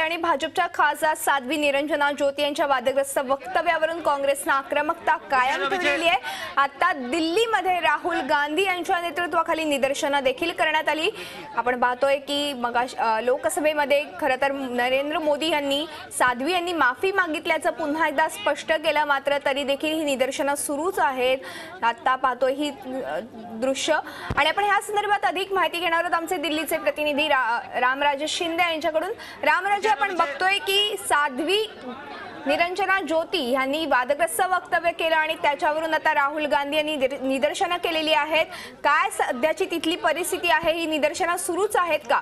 आणि भाजपच्या खासदार साध्वी निरंजना ज्योती यांच्या वादग्रस्त वक्तव्यावरून काँग्रेसनं आक्रमकता कायम ठेवलेली आहे. आता दिल्लीमध्ये राहुल गांधी यांच्या नेतृत्वाखाली निदर्शनं देखील करण्यात आली. आपण पाहतोय की मग लोकसभेमध्ये खरं तर नरेंद्र मोदी यांनी साध्वी यांनी माफी मागितल्याचं पुन्हा एकदा स्पष्ट केलं मात्र तरी देखील ही निदर्शनं सुरूच आहेत. आता पाहतोय ही दृश्य. आणि आपण ह्या संदर्भात अधिक माहिती घेणार आहोत. आमचे दिल्लीचे प्रतिनिधी रा- रामराजे शिंदे यांच्याकडून. रामराजे आपण बघतोय की साध्वी निरंजना ज्योती यांनी वादग्रस्त वक्तव्य केलं आणि त्याच्यावरून आता राहुल गांधी यांनी निदर्शनं केलेली आहेत. काय सध्याची तिथली परिस्थिती आहे? ही निदर्शनं सुरूच आहेत का?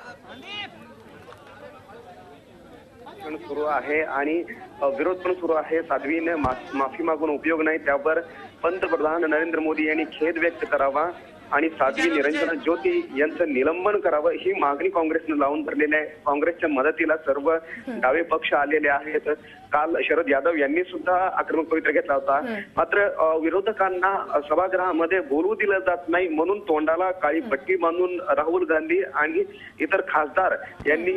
पण सुरू आहे आणि विरोध पण सुरू आहे. साध्वीने माफी मागून उपयोग नाही. त्यावर पंतप्रधान नरेंद्र मोदी यांनी खेद व्यक्त करावा. आणि साध्वी निरंजना ज्योती यांचं निलंबन करावं ही मागणी काँग्रेसनं लावून धरलेली आहे. काँग्रेसच्या मदतीला सर्व डावे पक्ष आलेले आहेत. काल शरद यादव यांनी सुद्धा आक्रमक पवित्र घेतला होता. मात्र विरोधकांना सभागृहामध्ये बोलू दिलं जात नाही म्हणून तोंडाला काळी पट्टी बांधून राहुल गांधी आणि इतर खासदार यांनी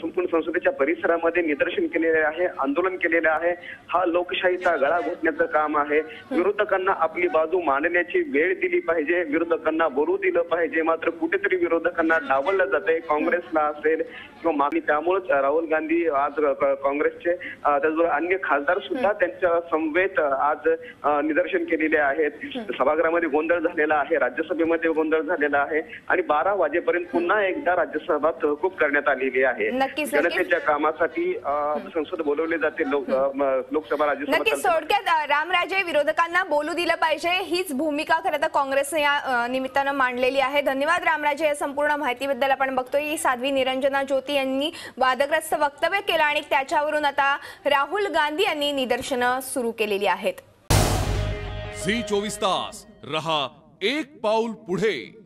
संपूर्ण संसदेच्या परिसरामध्ये निदर्शन केलेले आहे आंदोलन केलेले आहे. हा लोकशाहीचा गळा घोटण्याचं काम आहे. विरोधकांना आपली बाजू मांडण्याची वेळ दिली पाहिजे. विरोधकांना बोलू दिलं पाहिजे. मात्र कुठेतरी विरोधकांना डावललं जातंय. काँग्रेसला असेल किंवा मागणी त्यामुळेच राहुल गांधी आज काँग्रेसचे त्याचबरोबर अन्य खासदार सुद्धा त्यांच्या समवेत आज निदर्शन केलेले आहेत. सभागृहामध्ये गोंधळ झालेला आहे. राज्यसभेमध्ये गोंधळ झालेला आहे. आणि बारा वाजेपर्यंत पुन्हा एकदा राज्यसभा तहकूब करण्यात आलेली आहे. जनतेच्या कामासाठी संसद बोलवले जाते. लोकसभा राज्यसभा नक्कीच. थोडक्यात रामराजे विरोधकांना बोलू दिलं पाहिजे. हीच भूमिका खरं तर काँग्रेसने निमित्तानं मांडलेली आहे. धन्यवाद रामराजे. या संपूर्ण माहितीबद्दल आपण बघतोय. की साध्वी निरंजना ज्योती यांनी वादग्रस्त वक्तव्य केलं आणि त्याच्यावरून आता राहुल गांधी यांनी निदर्शनं सुरू केलेली आहेत. झी चोवीस तास. रहा एक पाऊल पुढे.